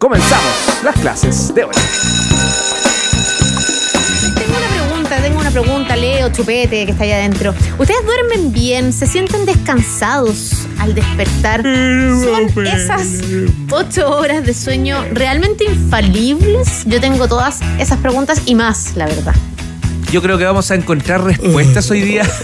Comenzamos las clases de hoy. Tengo una pregunta, tengo una pregunta, Leo, Chupete, que está ahí adentro. ¿Ustedes duermen bien? ¿Se sienten descansados al despertar? ¿Son esas ocho horas de sueño realmente infalibles? Yo tengo todas esas preguntas y más, la verdad. Yo creo que vamos a encontrar respuestas hoy día.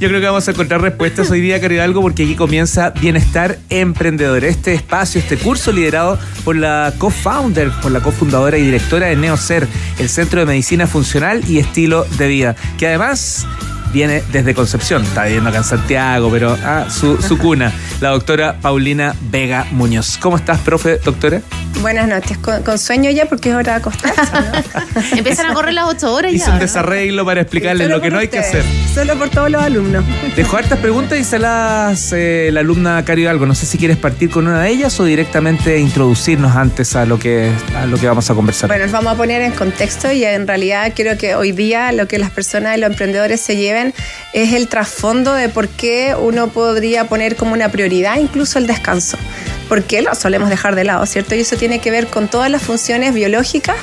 Yo creo que vamos a encontrar respuestas hoy día, querido algo, porque aquí comienza Bienestar Emprendedor. Este espacio, este curso liderado por la co-founder, por la cofundadora y directora de Neocer, el Centro de Medicina Funcional y Estilo de Vida, que además viene desde Concepción, está viviendo acá en Santiago, pero ah, su, su cuna, la doctora Paulina Vega Muñoz. ¿Cómo estás, profe, doctora? Buenas noches, con, con sueño ya porque es hora de acostarse, ¿no? Empiezan a correr las ocho horas Hice ya. un ¿no? desarreglo para explicarles lo que no hay que hacer. Solo por todos los alumnos. Dejó hartas preguntas y se las eh, la alumna Cari Algo. No sé si quieres partir con una de ellas o directamente introducirnos antes a lo que, a lo que vamos a conversar. Bueno, nos vamos a poner en contexto y en realidad creo que hoy día lo que las personas y los emprendedores se lleven es el trasfondo de por qué uno podría poner como una prioridad incluso el descanso. Porque lo solemos dejar de lado, ¿cierto? Y eso tiene que ver con todas las funciones biológicas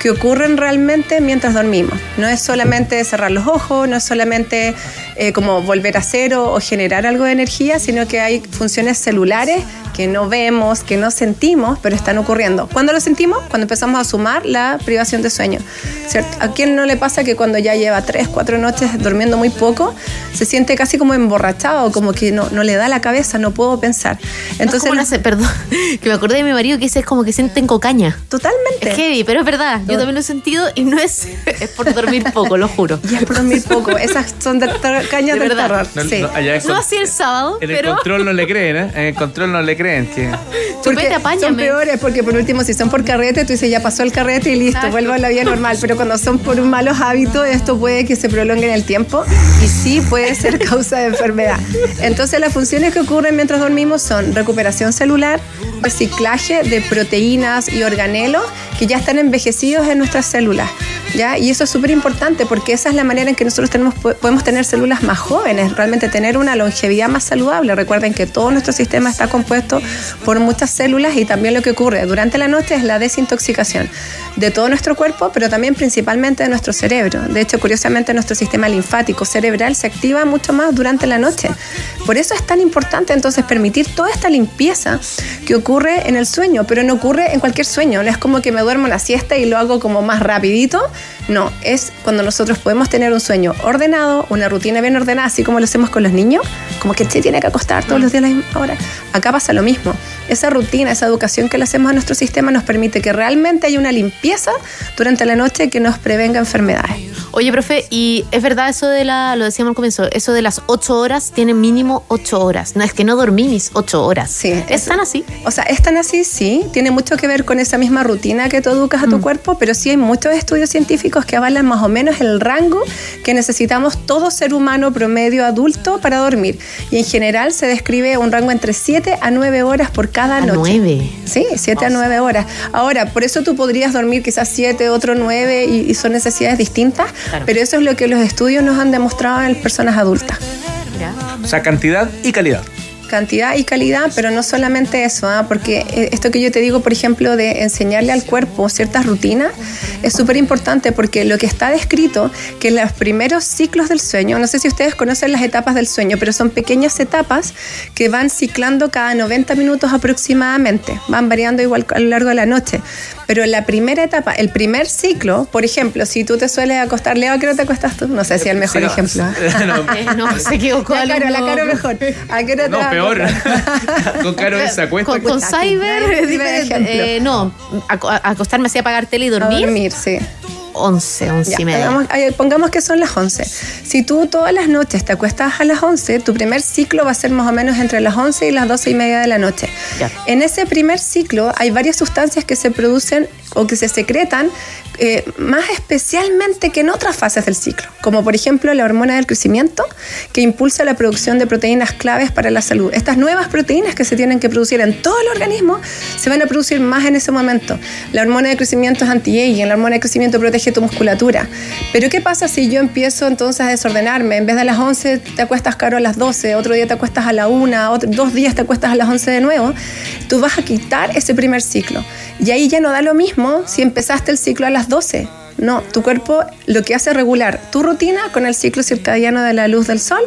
que ocurren realmente mientras dormimos. No es solamente cerrar los ojos, no es solamente eh, como volver a cero o generar algo de energía, sino que hay funciones celulares que no vemos, que no sentimos, pero están ocurriendo. ¿Cuándo lo sentimos? Cuando empezamos a sumar la privación de sueño. ¿cierto? ¿A quién no le pasa que cuando ya lleva tres, cuatro noches durmiendo muy poco, se siente casi como emborrachado, como que no, no le da la cabeza, no puedo pensar? Entonces, Entonces, perdón, que me acordé de mi marido que dice es como que sienten cocaña. totalmente. Es heavy, pero es verdad. Yo también lo he sentido y no es, es por dormir poco, lo juro. Y es por dormir poco. Esas son de cañas De del verdad. terror. No, sí. no, allá No así el sábado, en el pero control no le creen, ¿eh? En el control no le creen. Que... Porque Chupete, apáñame. son peores, porque por último, si son por carrete, tú dices ya pasó el carrete y listo, Exacto. vuelvo a la vida normal. Pero cuando son por un malos hábitos, esto puede que se prolongue en el tiempo y sí puede ser causa de enfermedad. Entonces, las funciones que ocurren mientras dormimos son recuperación celular, reciclaje de proteínas y organelos que ya están envejecidos en nuestras células. ¿Ya? Y eso es súper importante porque esa es la manera en que nosotros tenemos, podemos tener células más jóvenes, realmente tener una longevidad más saludable. Recuerden que todo nuestro sistema está compuesto por muchas células y también lo que ocurre durante la noche es la desintoxicación de todo nuestro cuerpo, pero también principalmente de nuestro cerebro. De hecho, curiosamente, nuestro sistema linfático cerebral se activa mucho más durante la noche. Por eso es tan importante entonces permitir toda esta limpieza que ocurre en el sueño, pero no ocurre en cualquier sueño. No es como que me duermo una siesta y lo hago como más rapidito. No, es cuando nosotros podemos tener un sueño ordenado, una rutina bien ordenada, así como lo hacemos con los niños, como que se tiene que acostar todos los días a la misma hora. Acá pasa lo mismo. Esa rutina, esa educación que le hacemos a nuestro sistema nos permite que realmente haya una limpieza durante la noche que nos prevenga enfermedades. Oye, profe, y es verdad eso de la, lo decíamos al comienzo, eso de las ocho horas tiene mínimo ocho horas. No es que no dormí mis ocho horas. Sí, ¿Es tan así? O sea, es tan así, sí, tiene mucho que ver con esa misma rutina que tú educas a tu cuerpo, pero sí hay muchos estudios científicos que avalan más o menos el rango que necesitamos todo ser humano promedio adulto para dormir. Y en general se describe un rango entre 7 a 9 horas por cada A noche. nueve. Sí, 7 a 9 horas. Ahora, por eso tú podrías dormir quizás 7, otro 9 y, y son necesidades distintas, Claro. pero eso es lo que los estudios nos han demostrado en personas adultas Mira. O sea, cantidad y calidad. Cantidad y calidad, pero no solamente eso, ¿ah? porque eh, esto que yo te digo, por ejemplo, de enseñarle al cuerpo ciertas rutinas, es súper importante porque lo que está descrito, que en los primeros ciclos del sueño, no sé si ustedes conocen las etapas del sueño, pero son pequeñas etapas que van ciclando cada 90 minutos aproximadamente, van variando igual a lo largo de la noche. Pero la primera etapa, el primer ciclo, por ejemplo, si tú te sueles acostar, Leo, ¿a qué hora te acuestas tú? No sé si es el mejor Sí, no, ejemplo. no, no, se equivocó. La Caro, la. Caro mejor. ¿A qué hora te no, peor. con Caro se acuesta. Con, con Puta, Cyber es diferente. Eh, no, aco- a- acostarme así, apagar tele y A dormir. dormir, sí. 11, 11 Ya, y media. pongamos, pongamos que son las 11. Si tú todas las noches te acuestas a las 11, tu primer ciclo va a ser más o menos entre las 11 y las 12 y media de la noche. Ya. En ese primer ciclo hay varias sustancias que se producen o que se secretan eh, más especialmente que en otras fases del ciclo, como por ejemplo la hormona del crecimiento, que impulsa la producción de proteínas claves para la salud. Estas nuevas proteínas que se tienen que producir en todo el organismo se van a producir más en ese momento. La hormona de crecimiento es anti-aging, la hormona de crecimiento protege tu musculatura. Pero ¿qué pasa si yo empiezo entonces a desordenarme? En vez de a las 11 te acuestas caro a las 12, otro día te acuestas a la 1, otro, dos días te acuestas a las 11 de nuevo, tú vas a quitar ese primer ciclo. Y ahí ya no da lo mismo si empezaste el ciclo a las 12 no, tu cuerpo lo que hace es regular tu rutina con el ciclo circadiano de la luz del sol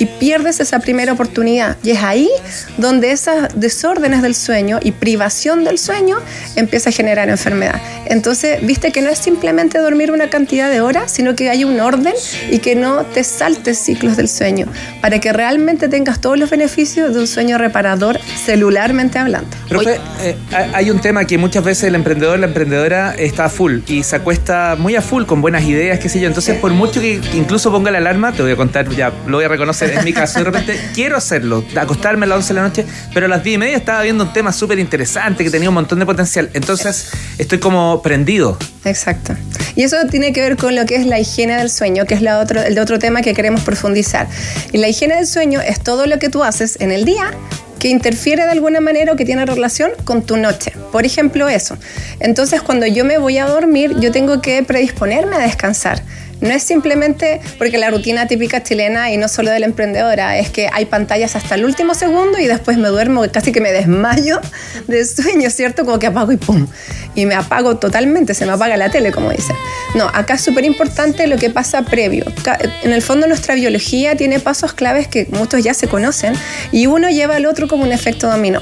y pierdes esa primera oportunidad. Y es ahí donde esas desórdenes del sueño y privación del sueño empieza a generar enfermedad. Entonces, viste que no es simplemente dormir una cantidad de horas, sino que hay un orden y que no te saltes ciclos del sueño para que realmente tengas todos los beneficios de un sueño reparador celularmente hablando. Profe, eh, hay un tema que muchas veces el emprendedor, la emprendedora está a full y se acuesta muy a full con buenas ideas, qué sé yo. Entonces, por mucho que incluso ponga la alarma, te voy a contar, ya lo voy a reconocer en mi caso, de repente quiero hacerlo, acostarme a las 11 de la noche, pero a las 10 y media estaba viendo un tema súper interesante que tenía un montón de potencial. Entonces, estoy como prendido. Exacto. Y eso tiene que ver con lo que es la higiene del sueño, que es la otro, el otro tema que queremos profundizar. Y la higiene del sueño es todo lo que tú haces en el día que interfiere de alguna manera o que tiene relación con tu noche. Por ejemplo, eso. Entonces, cuando yo me voy a dormir, yo tengo que predisponerme a descansar. No es simplemente porque la rutina típica chilena y no solo de la emprendedora, es que hay pantallas hasta el último segundo y después me duermo, casi que me desmayo de sueño, ¿cierto? Como que apago y ¡pum! Y me apago totalmente, se me apaga la tele, como dicen. No, acá es súper importante lo que pasa previo. En el fondo nuestra biología tiene pasos claves que muchos ya se conocen y uno lleva al otro como un efecto dominó.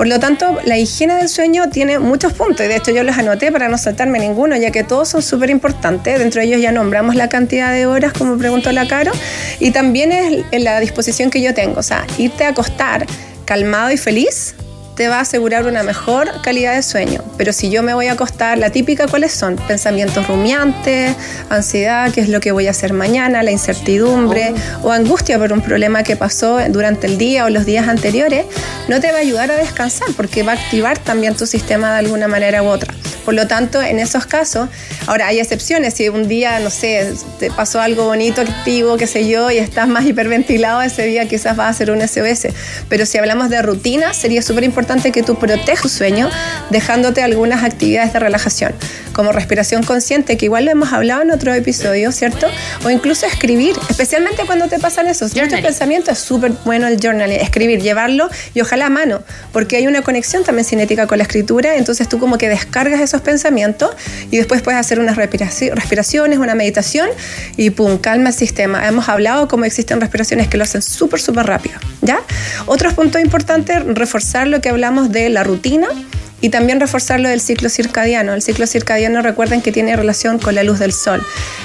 Por lo tanto, la higiene del sueño tiene muchos puntos y de hecho yo los anoté para no saltarme ninguno, ya que todos son súper importantes. Dentro de ellos ya nombramos la cantidad de horas, como preguntó la Caro, y también es la disposición que yo tengo, o sea, irte a acostar calmado y feliz te va a asegurar una mejor calidad de sueño. Pero si yo me voy a acostar, la típica, ¿cuáles son? Pensamientos rumiantes, ansiedad, qué es lo que voy a hacer mañana, la incertidumbre o angustia por un problema que pasó durante el día o los días anteriores, no te va a ayudar a descansar porque va a activar también tu sistema de alguna manera u otra. Por lo tanto, en esos casos, ahora hay excepciones, si un día, no sé, te pasó algo bonito, activo, qué sé yo, y estás más hiperventilado ese día, quizás vas a hacer un SOS. Pero si hablamos de rutina, sería súper importante que tú protejas tu sueño dejándote algunas actividades de relajación, como respiración consciente, que igual lo hemos hablado en otro episodio, ¿cierto? O incluso escribir, especialmente cuando te pasan esos. Muchos pensamientos, es súper bueno el journaling, escribir, llevarlo y ojalá a mano, porque hay una conexión también cinética con la escritura, entonces tú como que descargas esos pensamientos y después puedes hacer unas respiraciones, una meditación y pum, calma el sistema. Hemos hablado cómo existen respiraciones que lo hacen súper, súper rápido, ¿ya? Otros puntos importantes, reforzar lo que hablamos de la rutina y también reforzar lo del ciclo circadiano. El ciclo circadiano recuerden que tiene relación con la luz del sol.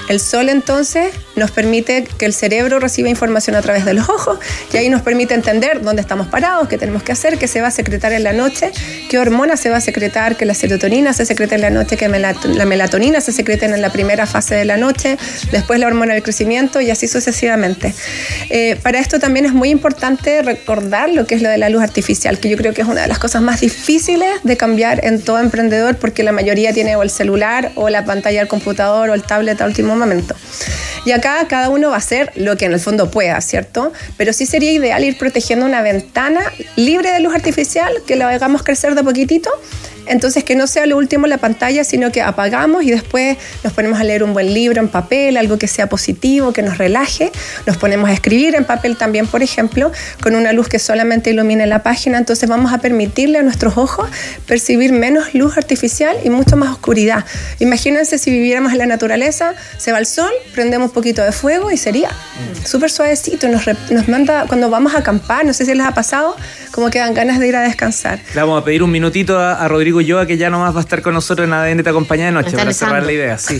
El sol entonces nos permite que el cerebro reciba información a través de los ojos y ahí nos permite entender dónde estamos parados, qué tenemos que hacer, qué se va a secretar en la noche, qué hormona se va a secretar, que la serotonina se secreta en la noche, que la melatonina se secreta en la primera fase de la noche, después la hormona del crecimiento y así sucesivamente. Eh, para esto también es muy importante recordar lo que es lo de la luz artificial, que yo creo que es una de las cosas más difíciles de cambiar en todo emprendedor porque la mayoría tiene o el celular o la pantalla del computador o el tablet a último momento. Y acá cada uno va a hacer lo que en el fondo pueda, ¿cierto? Pero sí sería ideal ir protegiendo una ventana libre de luz artificial, que la hagamos crecer de poquitito entonces, que no sea lo último la pantalla, sino que apagamos y después nos ponemos a leer un buen libro en papel, algo que sea positivo, que nos relaje. Nos ponemos a escribir en papel también, por ejemplo, con una luz que solamente ilumine la página. Entonces, vamos a permitirle a nuestros ojos percibir menos luz artificial y mucho más oscuridad. Imagínense si viviéramos en la naturaleza, se va el sol, prendemos un poquito de fuego y sería súper suavecito. Nos, manda, cuando vamos a acampar, no sé si les ha pasado, como que dan ganas de ir a descansar. Le vamos a pedir un minutito a, Rodrigo Yoa, que ya nomás va a estar con nosotros en ADN Te Acompaña de Noche, para cerrar la idea. Sí.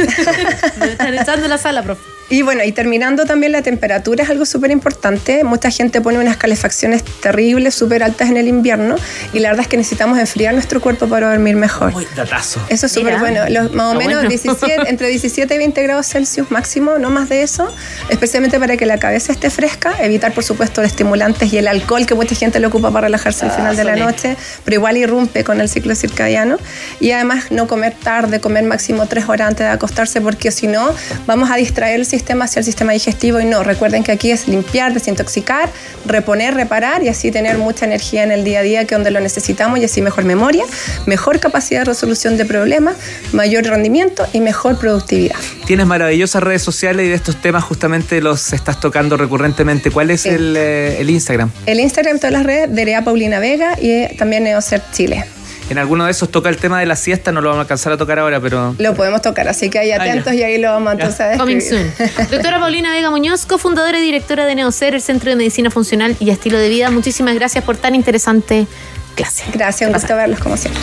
Me están echando la sala, profe. Y bueno, y terminando también la temperatura es algo súper importante. Mucha gente pone unas calefacciones terribles, súper altas en el invierno y la verdad es que necesitamos enfriar nuestro cuerpo para dormir mejor. Uy, datazo. Eso es súper bueno. más o menos entre 17 y 20 grados Celsius máximo, no más de eso, especialmente para que la cabeza esté fresca. Evitar, por supuesto, los estimulantes y el alcohol que mucha gente lo ocupa para relajarse al ah, final de la noche, pero igual irrumpe con el ciclo circadiano. Y además no comer tarde, comer máximo tres horas antes de acostarse porque si no vamos a distraer el sistema hacia el sistema digestivo y no. Recuerden que aquí es limpiar, desintoxicar, reponer, reparar y así tener mucha energía en el día a día que es donde lo necesitamos y así mejor memoria, mejor capacidad de resolución de problemas, mayor rendimiento y mejor productividad. Tienes maravillosas redes sociales y de estos temas justamente los estás tocando recurrentemente. ¿Cuál es el, eh, el, Instagram? El Instagram, todas las redes, Derea Paulina Vega y eh, también Neocert Chile. En alguno de esos toca el tema de la siesta, no lo vamos a alcanzar a tocar ahora, pero. Lo podemos tocar, así que ahí ah, atentos y ahí lo vamos a entonces Coming soon. Doctora Paulina Vega Muñoz, cofundadora y directora de Neocer, el Centro de Medicina Funcional y Estilo de Vida. Muchísimas gracias por tan interesante clase. Gracias, un gusto verlos como siempre.